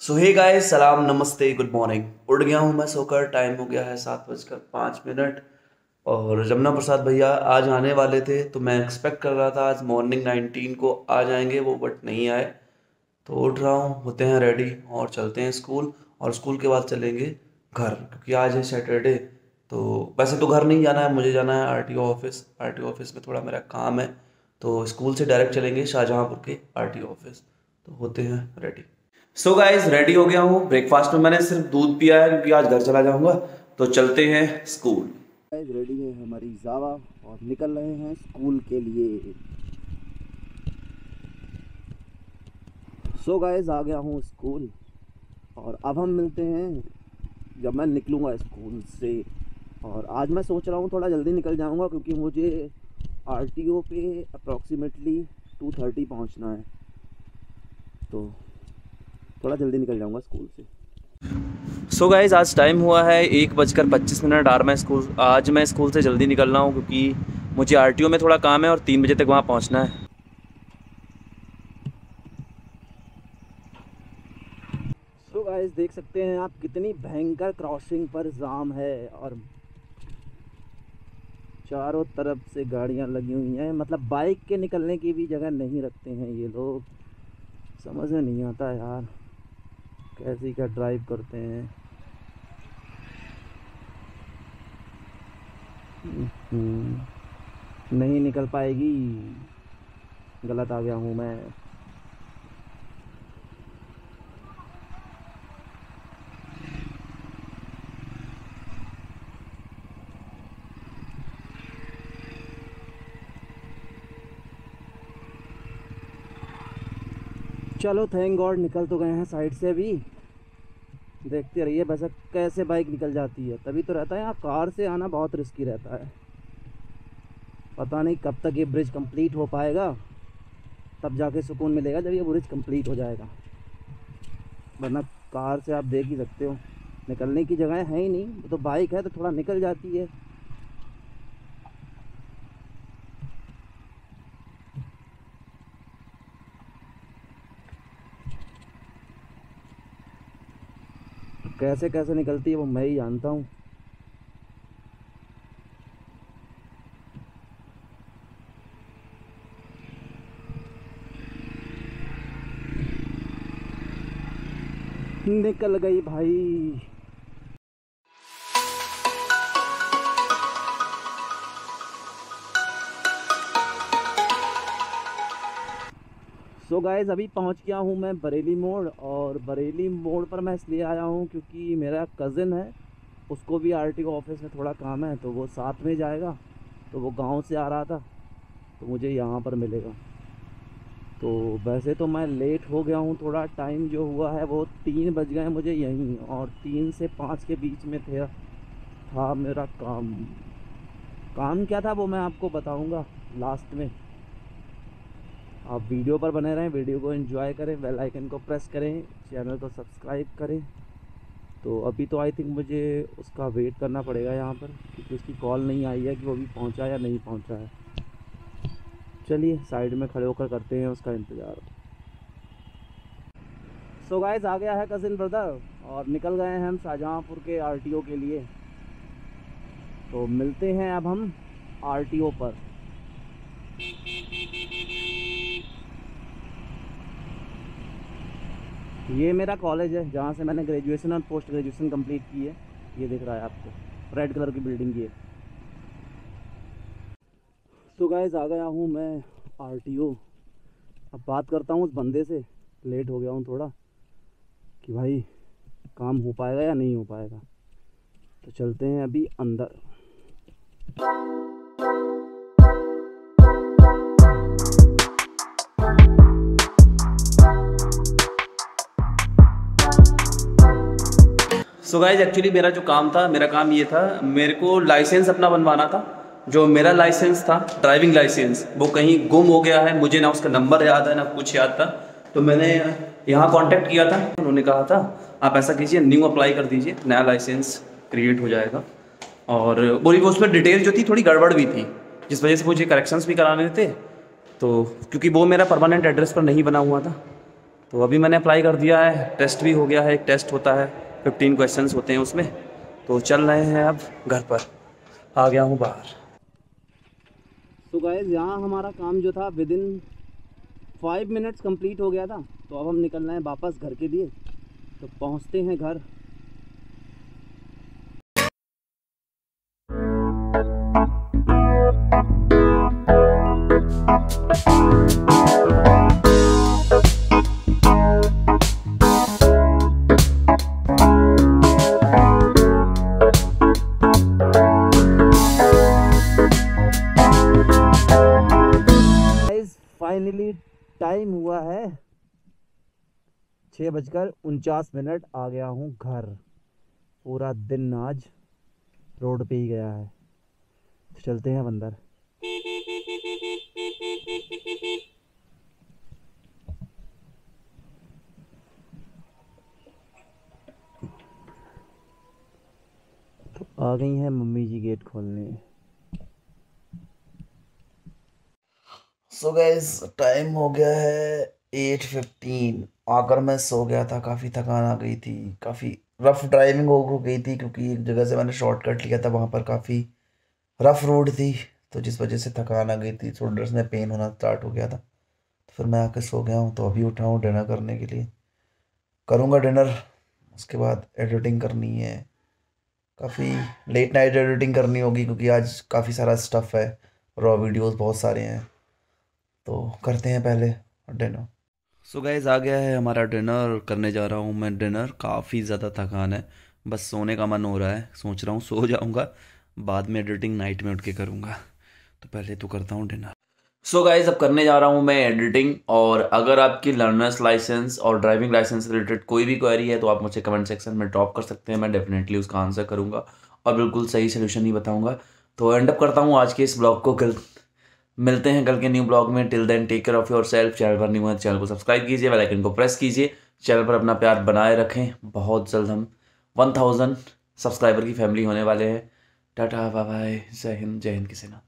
सो hey guys सलाम नमस्ते good morning उठ गया हूँ मैं सोकर टाइम हो गया है सात बजकर पाँच मिनट और जमुना प्रसाद भैया आज आने वाले थे तो मैं एक्सपेक्ट कर रहा था आज मॉर्निंग नाइनटीन को आ जाएँगे वो बट नहीं आए। तो उठ रहा हूँ, होते हैं रेडी और चलते हैं स्कूल और स्कूल के बाद चलेंगे घर, क्योंकि आज है सैटरडे तो वैसे तो घर नहीं जाना है, मुझे जाना है आरटीओ ऑफ़िस आरटीओ ऑफ़िस में थोड़ा मेरा काम है। तो स्कूल से डायरेक्ट चलेंगे शाहजहाँपुर के आरटीओ ऑफ़िस तो होते हैं रेडी सो गाइज़ रेडी हो गया हूँ। ब्रेकफास्ट में मैंने सिर्फ़ दूध पिया है, क्योंकि आज घर चला जाऊँगा। तो चलते हैं स्कूल गाइस रेडी है हमारी जावा और निकल रहे हैं स्कूल के लिए। सो so गाइज़ आ गया हूँ स्कूल और अब हम मिलते हैं, जब मैं निकलूँगा स्कूल से। और आज मैं सोच रहा हूँ थोड़ा जल्दी निकल जाऊँगा, क्योंकि मुझे आर टी ओ पे अप्रॉक्सीमेटली टू थर्टी पहुँचना है। तो थोड़ा जल्दी निकल जाऊँगा स्कूल से। सो so गाइज़ आज टाइम हुआ है एक बजकर पच्चीस मिनट आर मैं स्कूल आज मैं स्कूल से जल्दी निकल रहा हूँ क्योंकि मुझे आरटीओ में थोड़ा काम है और तीन बजे तक वहाँ पहुँचना है। सो so गाइस देख सकते हैं आप कितनी भयंकर क्रॉसिंग पर जाम है और चारों तरफ़ से गाड़ियाँ लगी हुई हैं। मतलब बाइक के निकलने की भी जगह नहीं रखते हैं ये लोग। समझ में नहीं आता यार। कैसी का ड्राइव करते हैं। हम्म, नहीं निकल पाएगी। गलत आ गया हूँ मैं। चलो थैंक गॉड निकल तो गए हैं साइड से भी। देखते रहिए, वैसे कैसे बाइक निकल जाती है। तभी तो रहता है, यहाँ कार से आना बहुत रिस्की रहता है। पता नहीं कब तक ये ब्रिज कंप्लीट हो पाएगा। तब जाके सुकून मिलेगा, जब ये ब्रिज कंप्लीट हो जाएगा। वरना कार से आप देख ही सकते हो, निकलने की जगह है ही नहीं। तो बाइक है तो थोड़ा निकल जाती है। कैसे कैसे निकलती है वो मैं ही जानता हूँ। निकल गई भाई। सो so गाइज़ अभी पहुँच गया हूँ मैं बरेली मोड़ और बरेली मोड़ पर मैं इसलिए आया हूँ क्योंकि मेरा कज़न है, उसको भी आरटीओ ऑफ़िस में थोड़ा काम है तो वो साथ में जाएगा तो वो गाँव से आ रहा था तो मुझे यहाँ पर मिलेगा। तो वैसे तो मैं लेट हो गया हूँ, थोड़ा टाइम जो हुआ है वो तीन बज गए मुझे यहीं और तीन से पाँच के बीच में थे, था मेरा काम। काम क्या था वो मैं आपको बताऊँगा लास्ट में। आप वीडियो पर बने रहें, वीडियो को एंजॉय करें बेल आइकन को प्रेस करें चैनल को सब्सक्राइब करें। तो अभी तो आई थिंक मुझे उसका वेट करना पड़ेगा यहाँ पर, क्योंकि उसकी कॉल नहीं आई है कि वो अभी पहुँचा या नहीं पहुँचा है। चलिए साइड में खड़े होकर करते हैं उसका इंतज़ार। सो गाइस आ गया है कज़िन ब्रदर और निकल गए हैं हम शाहजहाँपुर के आरटीओ के लिए। तो मिलते हैं अब हम आरटीओ पर। ये मेरा कॉलेज है, जहाँ से मैंने ग्रेजुएशन और पोस्ट ग्रेजुएशन कंप्लीट की है। ये दिख रहा है आपको। रेड कलर की बिल्डिंग है। तो गाइज़ आ गया हूँ मैं आरटीओ अब बात करता हूँ उस बंदे से। लेट हो गया हूँ थोड़ा, कि भाई, काम हो पाएगा या नहीं हो पाएगा? तो चलते हैं अभी अंदर। सो गाइज़ एक्चुअली मेरा जो काम था, मेरा काम ये था, मेरे को लाइसेंस अपना बनवाना था, जो मेरा लाइसेंस था ड्राइविंग लाइसेंस वो कहीं गुम हो गया है, मुझे ना उसका नंबर याद है, ना कुछ याद था। तो मैंने यहाँ कांटेक्ट किया था, उन्होंने कहा था, आप ऐसा कीजिए न्यू अप्लाई कर दीजिए, नया लाइसेंस क्रिएट हो जाएगा। और बोली, वो उसमें डिटेल जो थी, थोड़ी गड़बड़ भी थी, जिस वजह से मुझे करेक्शंस भी कराने थे। तो क्योंकि वो मेरा परमानेंट एड्रेस पर नहीं बना हुआ था तो अभी मैंने अप्लाई कर दिया है टेस्ट भी हो गया है, एक टेस्ट होता है। फिफ्टीन क्वेश्चंस होते हैं उसमें। तो चल रहे हैं अब घर पर। आ गया हूँ बाहर। तो गाइज़ यहाँ हमारा काम जो था within five minutes complete हो गया था। तो अब हम निकल रहे हैं वापस घर के लिए। तो पहुँचते हैं घर। फाइनली टाइम हुआ है। छः बजकर उनचास मिनट आ गया हूँ घर। पूरा दिन आज रोड पे ही गया है। तो चलते हैं अंदर। तो आ गई हैं मम्मी जी गेट खोलने। सो गैस टाइम हो गया है एट फिफ्टीन आकर मैं सो गया था, काफ़ी थकान आ गई थी, काफ़ी रफ ड्राइविंग हो गई थी, क्योंकि एक जगह से मैंने शॉर्टकट लिया था, वहाँ पर काफ़ी रफ रोड थी तो जिस वजह से थकान आ गई थी शोल्डर्स में पेन होना स्टार्ट हो गया था। तो फिर मैं आके सो गया हूँ तो अभी उठा हूँ डिनर करने के लिए। करूँगा डिनर उसके बाद एडिटिंग करनी है। काफ़ी लेट नाइट एडिटिंग करनी होगी, क्योंकि आज काफ़ी सारा स्टफ़ है रॉ वीडियोस बहुत सारे हैं। तो करते हैं पहले डिनर सो गाइज़ आ गया है हमारा डिनर करने जा रहा हूँ मैं डिनर काफ़ी ज़्यादा थकान है. बस सोने का मन हो रहा है. सोच रहा हूँ सो जाऊँगा. बाद में एडिटिंग नाइट में उठ के करूँगा. तो पहले तो करता हूँ डिनर सो गाइज़ अब करने जा रहा हूँ मैं एडिटिंग और अगर आपकी लर्नर्स लाइसेंस और ड्राइविंग लाइसेंस रिलेटेड कोई भी क्वेरी है तो आप मुझे कमेंट सेक्शन में ड्रॉप कर सकते हैं. मैं डेफिनेटली उसका आंसर करूँगा. और बिल्कुल सही सोल्यूशन ही बताऊँगा. तो एंड अप करता हूँ आज के इस ब्लॉग को. कल मिलते हैं कल के न्यू ब्लॉग में. Till then take care of yourself channel पर न्यू है चैनल को सब्सक्राइब कीजिए बेल आइकन को प्रेस कीजिए. चैनल पर अपना प्यार बनाए रखें. बहुत जल्द हम वन थाउज़ेंड सब्सक्राइबर की फैमिली होने वाले हैं. टाटा बाय बाय जय हिंद जय हिंद की सेना